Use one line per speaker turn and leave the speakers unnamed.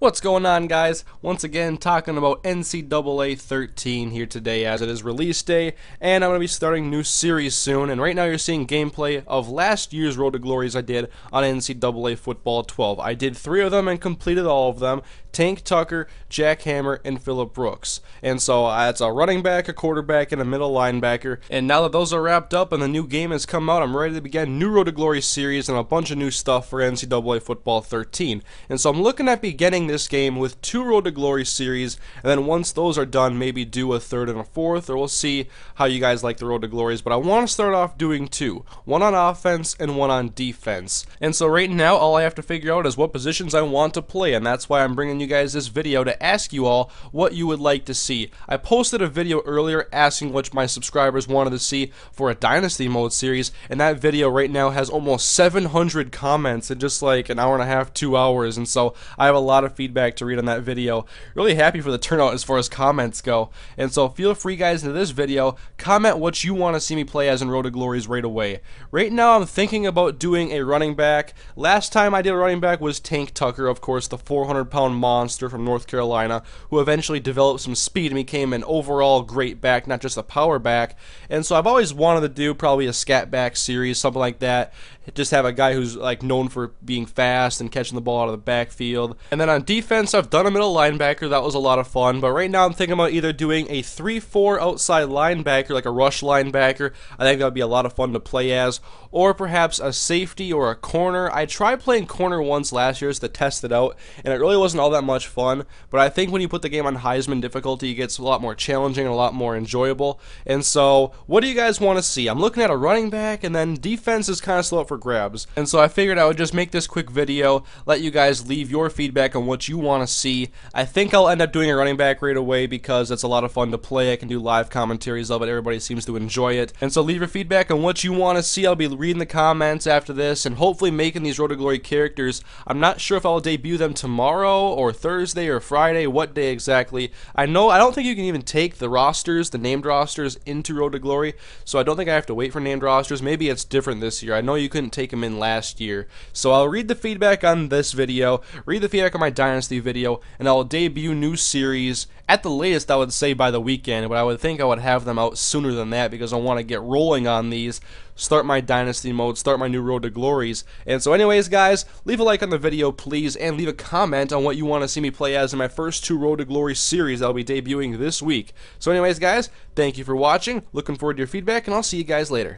What's going on guys? Once again talking about NCAA 13 here today as it is release day and I'm going to be starting new series soon and right now you're seeing gameplay of last year's Road to Glories I did on NCAA Football 12. I did three of them and completed all of them. Tank Tucker, Jack Hammer, and Phillip Brooks. And so uh, it's a running back, a quarterback, and a middle linebacker. And now that those are wrapped up and the new game has come out, I'm ready to begin new Road to Glory series and a bunch of new stuff for NCAA Football 13. And so I'm looking at beginning this game with two Road to Glory series, and then once those are done, maybe do a third and a fourth, or we'll see how you guys like the Road to Glories. But I want to start off doing two one on offense and one on defense. And so right now, all I have to figure out is what positions I want to play, and that's why I'm bringing you guys this video to ask you all what you would like to see. I posted a video earlier asking what my subscribers wanted to see for a Dynasty Mode series, and that video right now has almost 700 comments in just like an hour and a half, two hours, and so I have a lot of feedback to read on that video. Really happy for the turnout as far as comments go. And so feel free guys into this video, comment what you want to see me play as in Road to Glories right away. Right now I'm thinking about doing a running back. Last time I did a running back was Tank Tucker, of course, the 400 pound monster from North Carolina, who eventually developed some speed and became an overall great back, not just a power back. And so I've always wanted to do probably a scat back series, something like that. Just have a guy who's like known for being fast and catching the ball out of the backfield. And then on defense, I've done a middle linebacker. That was a lot of fun. But right now, I'm thinking about either doing a 3-4 outside linebacker, like a rush linebacker. I think that would be a lot of fun to play as. Or perhaps a safety or a corner. I tried playing corner once last year just to test it out, and it really wasn't all that much fun. But I think when you put the game on Heisman difficulty, it gets a lot more challenging and a lot more enjoyable. And so, what do you guys want to see? I'm looking at a running back, and then defense is kind of slow up for grabs. And so I figured I would just make this quick video, let you guys leave your feedback on what you want to see. I think I'll end up doing a running back right away because it's a lot of fun to play. I can do live commentaries of it. Everybody seems to enjoy it. And so leave your feedback on what you want to see. I'll be reading the comments after this and hopefully making these Road to Glory characters. I'm not sure if I'll debut them tomorrow or Thursday or Friday, what day exactly. I know I don't think you can even take the rosters, the named rosters, into Road to Glory, so I don't think I have to wait for named rosters. Maybe it's different this year. I know you couldn't take them in last year. So I'll read the feedback on this video, read the feedback on my Dynasty video, and I'll debut new series at the latest I would say by the weekend, but I would think I would have them out sooner than that because I want to get rolling on these, start my Dynasty mode, start my new Road to Glories. And so anyways, guys, leave a like on the video, please, and leave a comment on what you want to see me play as in my first two Road to Glory series that I'll be debuting this week. So anyways, guys, thank you for watching, looking forward to your feedback, and I'll see you guys later.